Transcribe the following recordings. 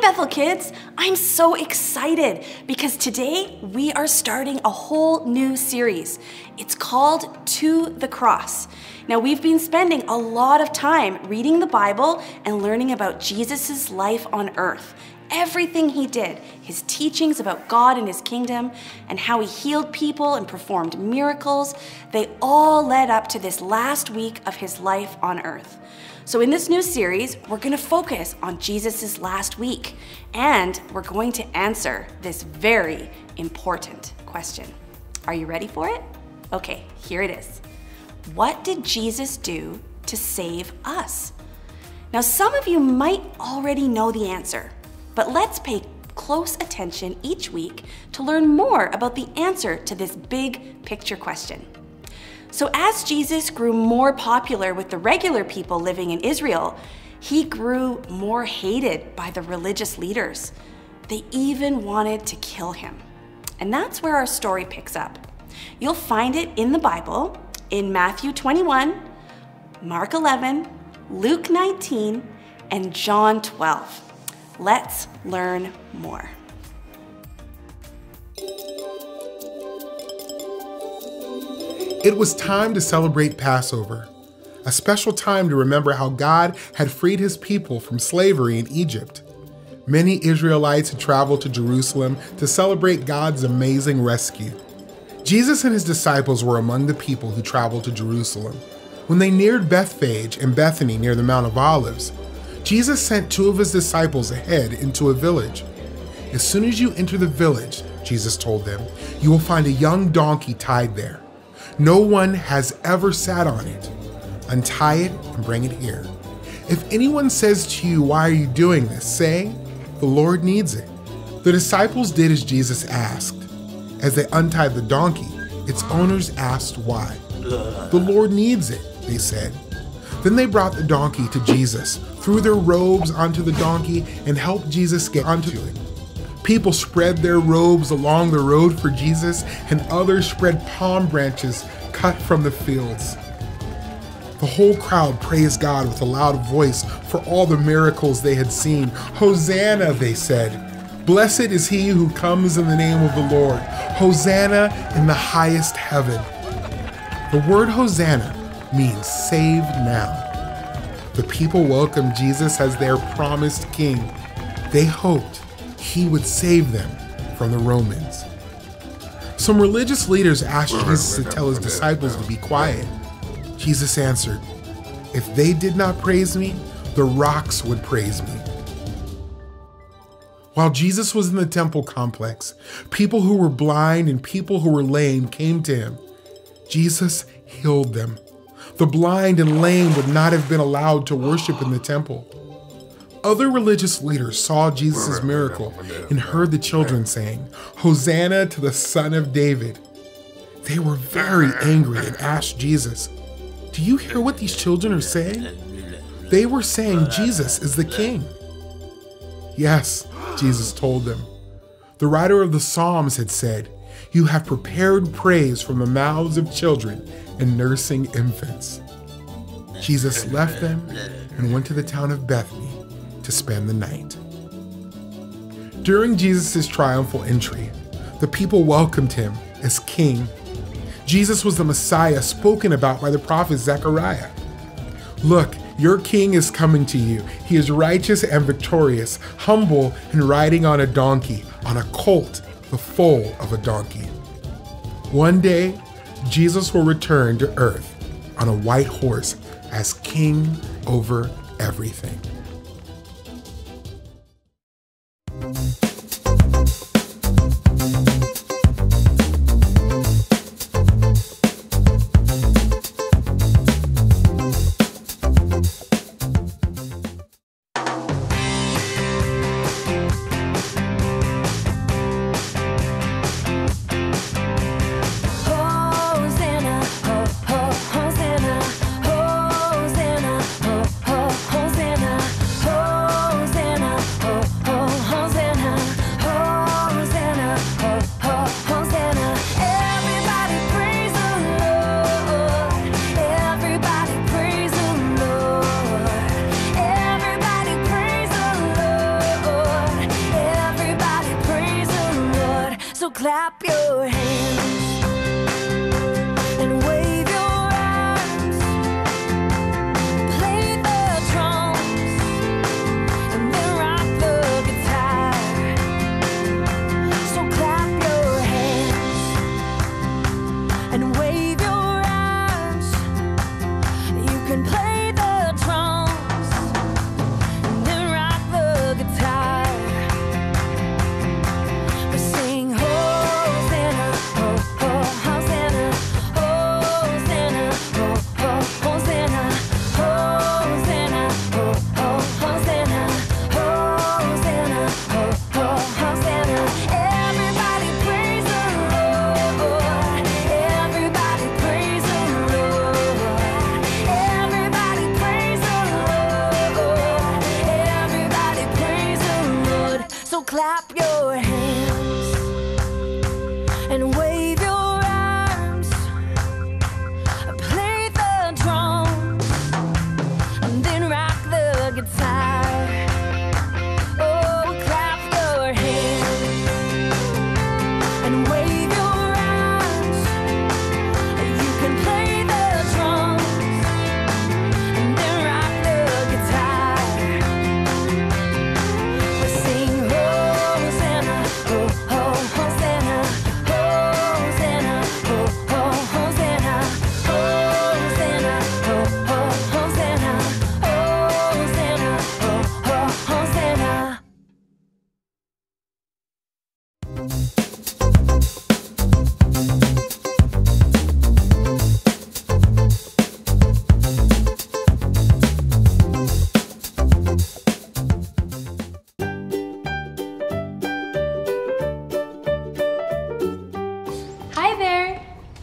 Bethel kids! I'm so excited because today we are starting a whole new series. It's called To the Cross. Now, we've been spending a lot of time reading the Bible and learning about Jesus' life on earth. Everything he did, his teachings about God and his kingdom, and how he healed people and performed miracles, they all led up to this last week of his life on earth. So, in this new series, we're going to focus on Jesus' last week, and we're going to answer this very important question. Are you ready for it? Okay, here it is. What did Jesus do to save us? Now, some of you might already know the answer, but let's pay close attention each week to learn more about the answer to this big picture question. So, as Jesus grew more popular with the regular people living in Israel, he grew more hated by the religious leaders. They even wanted to kill him. And that's where our story picks up. You'll find it in the Bible in Matthew 21, Mark 11, Luke 19, and John 12. Let's learn more. It was time to celebrate Passover, a special time to remember how God had freed his people from slavery in Egypt. Many Israelites had traveled to Jerusalem to celebrate God's amazing rescue. Jesus and his disciples were among the people who traveled to Jerusalem. When they neared Bethphage and Bethany near the Mount of Olives, Jesus sent two of his disciples ahead into a village. As soon as you enter the village, Jesus told them, you will find a young donkey tied there. No one has ever sat on it. Untie it and bring it here. If anyone says to you, Why are you doing this? say, The Lord needs it. The disciples did as Jesus asked. As they untied the donkey, its owners asked why. The Lord needs it, they said. Then they brought the donkey to Jesus, threw their robes onto the donkey, and helped Jesus get onto it. People spread their robes along the road for Jesus, and others spread palm branches cut from the fields. The whole crowd praised God with a loud voice for all the miracles they had seen. Hosanna, they said. Blessed is he who comes in the name of the Lord. Hosanna in the highest heaven. The word Hosanna means saved now. The people welcomed Jesus as their promised king. They hoped he would save them from the Romans. Some religious leaders asked Jesus to tell his disciples to be quiet. Jesus answered, If they did not praise me, the rocks would praise me. While Jesus was in the temple complex, people who were blind and people who were lame came to him. Jesus healed them. The blind and lame would not have been allowed to worship in the temple. Other religious leaders saw Jesus' miracle and heard the children saying, Hosanna to the Son of David. They were very angry and asked Jesus, Do you hear what these children are saying? They were saying Jesus is the King. Yes, Jesus told them. The writer of the Psalms had said, You have prepared praise from the mouths of children and nursing infants. Jesus left them and went to the town of Bethany to spend the night. During Jesus' triumphal entry, the people welcomed him as king. Jesus was the Messiah spoken about by the prophet Zechariah. Look, your king is coming to you. He is righteous and victorious, humble and riding on a donkey, on a colt, the foal of a donkey. One day, Jesus will return to earth on a white horse as king over everything. clap your hands.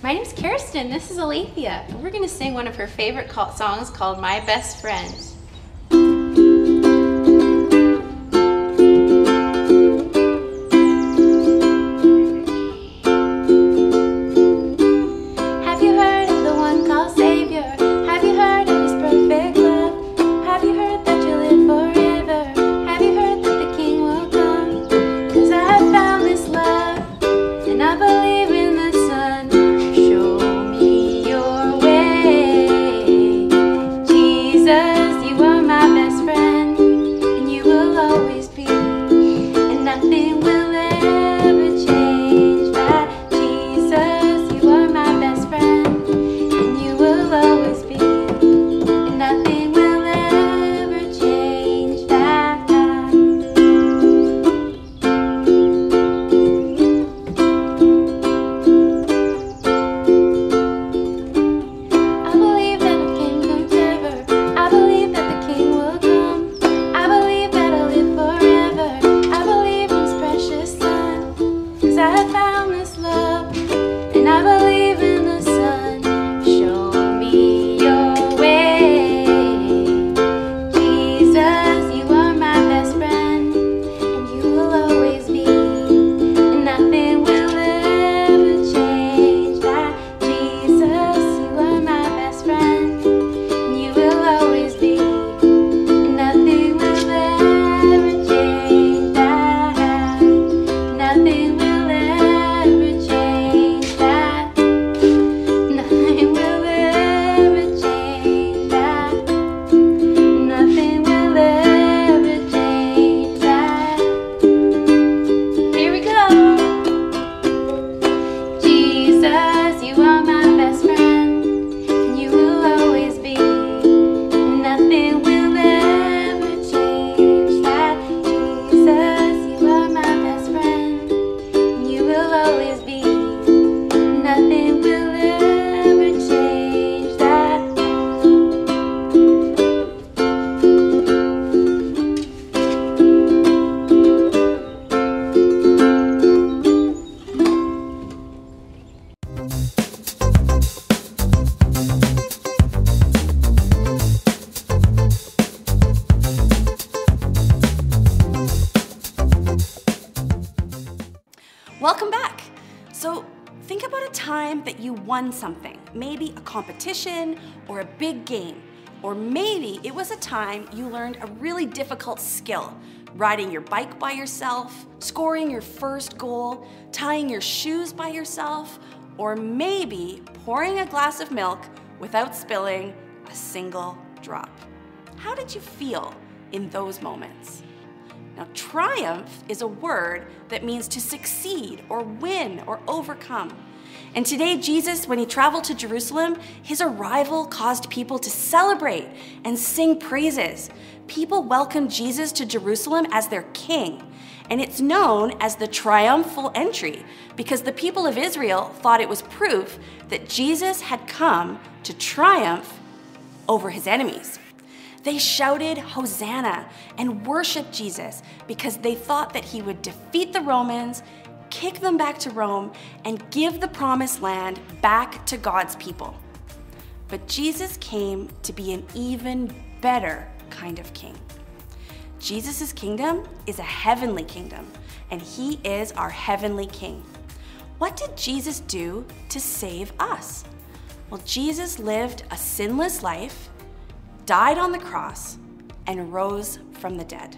My name's Keristan, this is Alethea, and we're gonna sing one of her favorite songs called My Best Friend. you won something, maybe a competition or a big game, or maybe it was a time you learned a really difficult skill, riding your bike by yourself, scoring your first goal, tying your shoes by yourself, or maybe pouring a glass of milk without spilling a single drop. How did you feel in those moments? Now, triumph is a word that means to succeed or win or overcome. And today, Jesus, when he traveled to Jerusalem, his arrival caused people to celebrate and sing praises. People welcomed Jesus to Jerusalem as their king. And it's known as the triumphal entry because the people of Israel thought it was proof that Jesus had come to triumph over his enemies. They shouted Hosanna and worshiped Jesus because they thought that he would defeat the Romans, kick them back to Rome, and give the promised land back to God's people. But Jesus came to be an even better kind of king. Jesus' kingdom is a heavenly kingdom, and he is our heavenly king. What did Jesus do to save us? Well, Jesus lived a sinless life, died on the cross, and rose from the dead.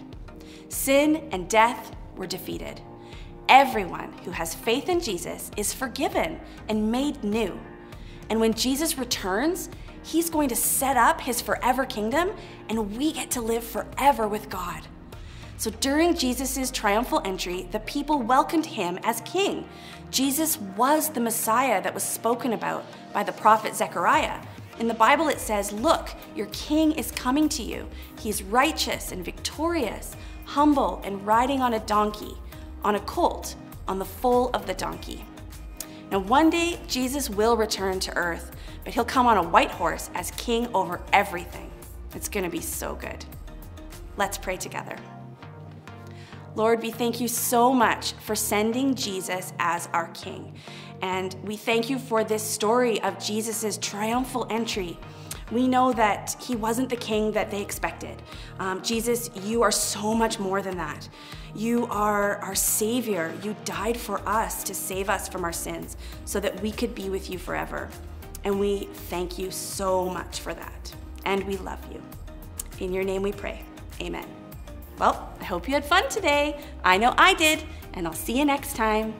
Sin and death were defeated. Everyone who has faith in Jesus is forgiven and made new. And when Jesus returns, he's going to set up his forever kingdom, and we get to live forever with God. So during Jesus' triumphal entry, the people welcomed him as king. Jesus was the Messiah that was spoken about by the prophet Zechariah. In the Bible, it says, Look, your king is coming to you. He's righteous and victorious, humble and riding on a donkey, on a colt, on the foal of the donkey. Now, one day, Jesus will return to earth, but he'll come on a white horse as king over everything. It's to be so good. Let's pray together. Lord, we thank you so much for sending Jesus as our King. And we thank you for this story of Jesus' triumphal entry. We know that he wasn't the king that they expected. Um, Jesus, you are so much more than that. You are our Savior. You died for us to save us from our sins so that we could be with you forever. And we thank you so much for that. And we love you. In your name we pray. Amen. Well, I hope you had fun today. I know I did, and I'll see you next time.